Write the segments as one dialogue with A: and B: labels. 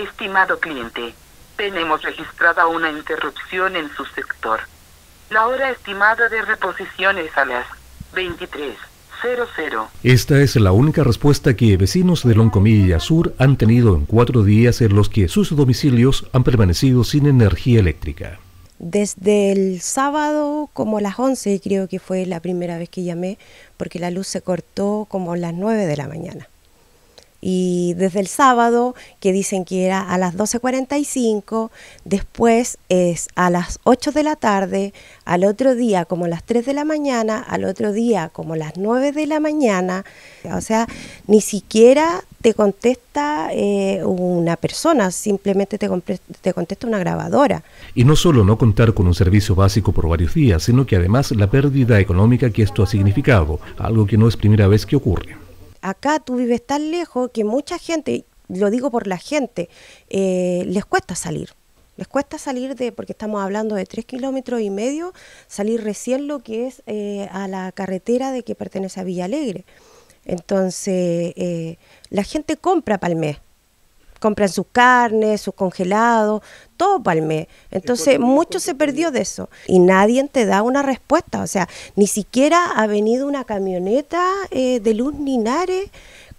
A: Estimado cliente, tenemos registrada una interrupción en su sector. La hora estimada de reposición es a las 23.00.
B: Esta es la única respuesta que vecinos de Loncomilla Sur han tenido en cuatro días en los que sus domicilios han permanecido sin energía eléctrica.
C: Desde el sábado como a las 11 creo que fue la primera vez que llamé porque la luz se cortó como a las 9 de la mañana y desde el sábado, que dicen que era a las 12.45, después es a las 8 de la tarde, al otro día como las 3 de la mañana, al otro día como las 9 de la mañana, o sea, ni siquiera te contesta eh, una persona, simplemente te, te contesta una grabadora.
B: Y no solo no contar con un servicio básico por varios días, sino que además la pérdida económica que esto ha significado, algo que no es primera vez que ocurre
C: acá tú vives tan lejos que mucha gente, lo digo por la gente, eh, les cuesta salir. Les cuesta salir de, porque estamos hablando de tres kilómetros y medio, salir recién lo que es eh, a la carretera de que pertenece a Villa Alegre. Entonces, eh, la gente compra mes compran sus carnes, sus congelados, todo para el mes. Entonces, mucho se perdió de eso y nadie te da una respuesta. O sea, ni siquiera ha venido una camioneta eh, de Luz Linares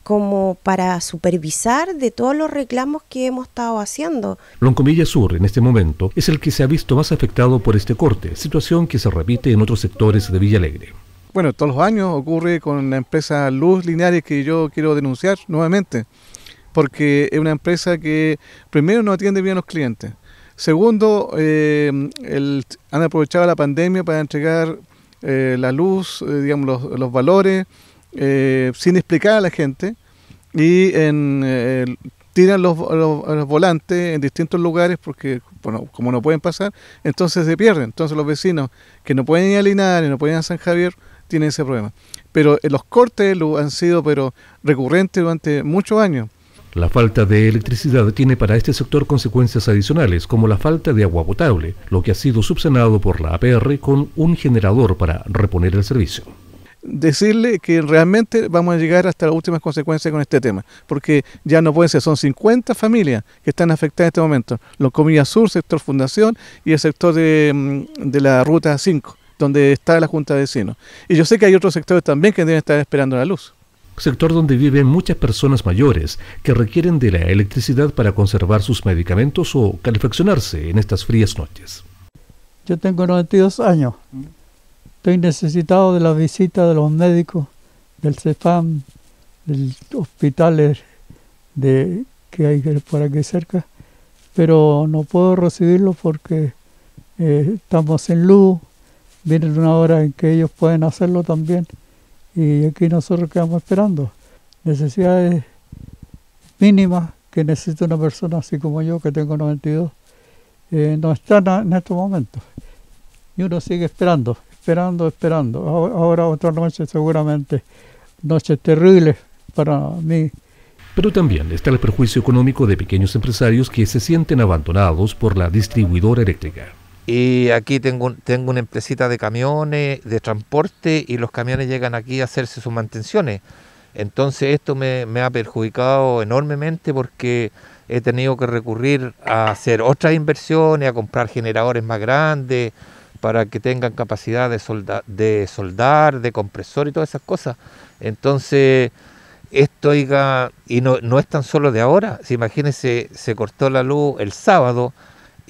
C: como para supervisar de todos los reclamos que hemos estado haciendo.
B: Loncomilla Sur, en este momento, es el que se ha visto más afectado por este corte, situación que se repite en otros sectores de Villa Alegre.
D: Bueno, todos los años ocurre con la empresa Luz Linares que yo quiero denunciar nuevamente porque es una empresa que primero no atiende bien a los clientes. Segundo, eh, han aprovechado la pandemia para entregar eh, la luz, eh, digamos, los, valores, sin explicar a la gente y en, tiran los, volantes en distintos lugares porque, bueno, como no pueden pasar, entonces se pierden. Entonces los vecinos que no pueden ir a Linares, no pueden ir a San Javier, tienen ese problema. Pero los cortes han sido pero recurrentes durante muchos años.
B: La falta de electricidad tiene para este sector consecuencias adicionales, como la falta de agua potable, lo que ha sido subsanado por la APR con un generador para reponer el servicio.
D: Decirle que realmente vamos a llegar hasta las últimas consecuencias con este tema, porque ya no pueden ser, son 50 familias que están afectadas en este momento, los comillas sur, sector fundación y el sector de, mm, de la ruta 5, donde está la Junta de Vecinos. Y yo sé que hay otros sectores también que deben estar esperando la luz
B: sector donde viven muchas personas mayores que requieren de la electricidad para conservar sus medicamentos o calefaccionarse en estas frías noches.
E: Yo tengo 92 años. Estoy necesitado de la visita de los médicos del CEFAM, del hospital de, que hay por aquí cerca, pero no puedo recibirlo porque eh, estamos en luz, viene una hora en que ellos pueden hacerlo también y aquí nosotros quedamos esperando. Necesidades mínimas que necesita una persona así como yo, que tengo 92, eh, no están en estos momentos. Y uno sigue esperando, esperando, esperando. Ahora otra noche seguramente, noches terribles para mí.
B: Pero también está el perjuicio económico de pequeños empresarios que se sienten abandonados por la distribuidora eléctrica.
F: Y aquí tengo, tengo una empresita de camiones, de transporte, y los camiones llegan aquí a hacerse sus mantenciones. Entonces esto me, ha perjudicado enormemente porque he tenido que recurrir a hacer otras inversiones, a comprar generadores más grandes para que tengan capacidad de, soldar, de compresor y todas esas cosas. Entonces, esto, y no, no es tan solo de ahora, si se cortó la luz el sábado,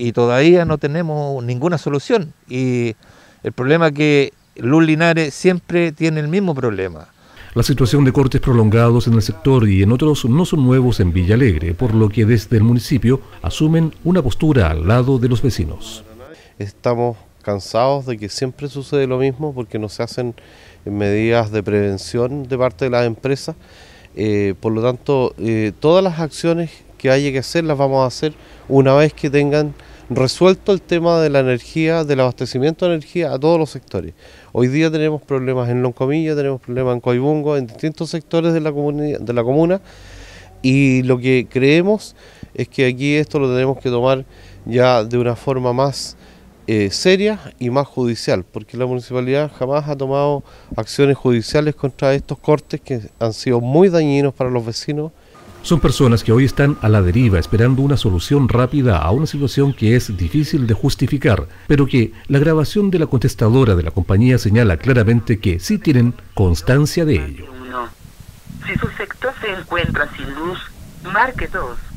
F: y todavía no tenemos ninguna solución. Y el problema es que Luz Linares siempre tiene el mismo problema.
B: La situación de cortes prolongados en el sector y en otros no son nuevos en Villa Alegre, por lo que desde el municipio asumen una postura al lado de los vecinos.
G: Estamos cansados de que siempre sucede lo mismo porque no se hacen medidas de prevención de parte de las empresas. Eh, por lo tanto, eh, todas las acciones que haya que hacer las vamos a hacer una vez que tengan resuelto el tema de la energía, del abastecimiento de energía a todos los sectores. Hoy día tenemos problemas en Loncomilla, tenemos problemas en Coibungo, en distintos sectores de la, de la comuna y lo que creemos es que aquí esto lo tenemos que tomar ya de una forma más eh, seria y más judicial, porque la municipalidad jamás ha tomado acciones judiciales contra estos cortes que han sido muy dañinos para los vecinos
B: Son personas que hoy están a la deriva esperando una solución rápida a una situación que es difícil de justificar, pero que la grabación de la contestadora de la compañía señala claramente que sí tienen constancia de ello.
A: Si su sector se encuentra sin luz, marque 2.